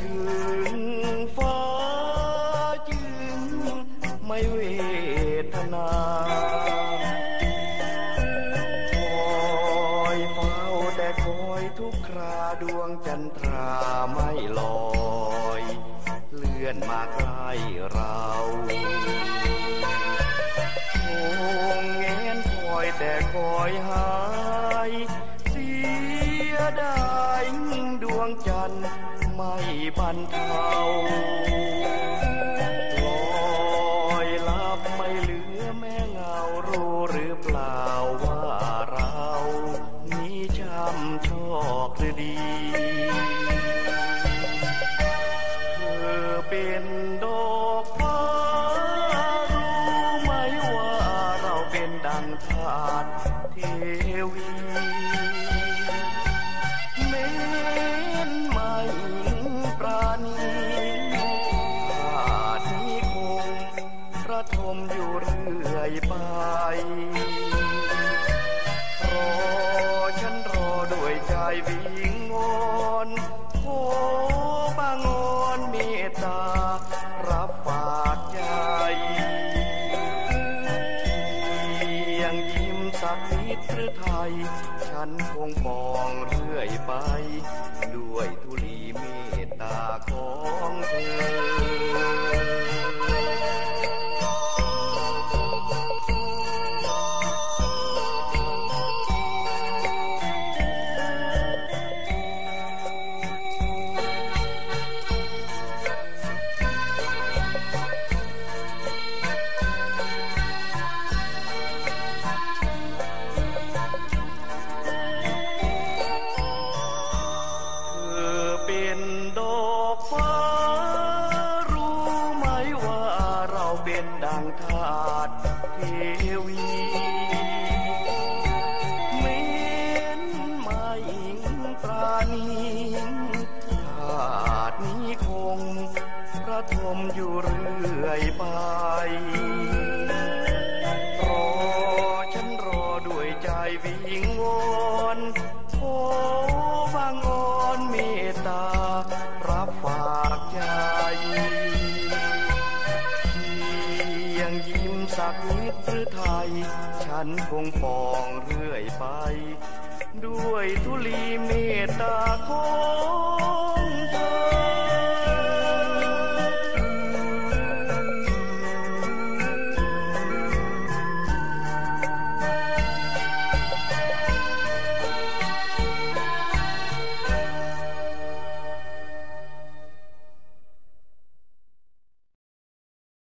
ถึงฟ้าจึงไม่เวทนาคอยเฝ้าแต่คอยทุกคราดวงจันทราไม่ลอย เลื่อนมาใกล้เราคงเงนคอยแต่คอยหาย เสียดายดวงจันทร์ ไม่บันเทาลอยลับไม่เหลือแม่เงารู้หรือเปล่าว่าเรานี้ช้ำชอกหรือดีเธอเป็นดอกฟ้ารู้ไหมว่าเราเป็นดังทาสเทวี ไปรอฉันรอด้วยใจวิงวอนขอบางอนเมตตา รับฝากใจยังยิ้มสักนิดหรือไทย ฉันคงปองเรื่อยไป ด้วยทุ ไหมว่าเราเป็นดังทาสเทวี เม้นไม่ปราณีทาสนี้คงประทมอยู่เรื่อยไปรอฉันรอด้วยใจวิงวอน รือไทย ฉันคงฟองเรื่อยไป ด้วยทุลีเมตตาของ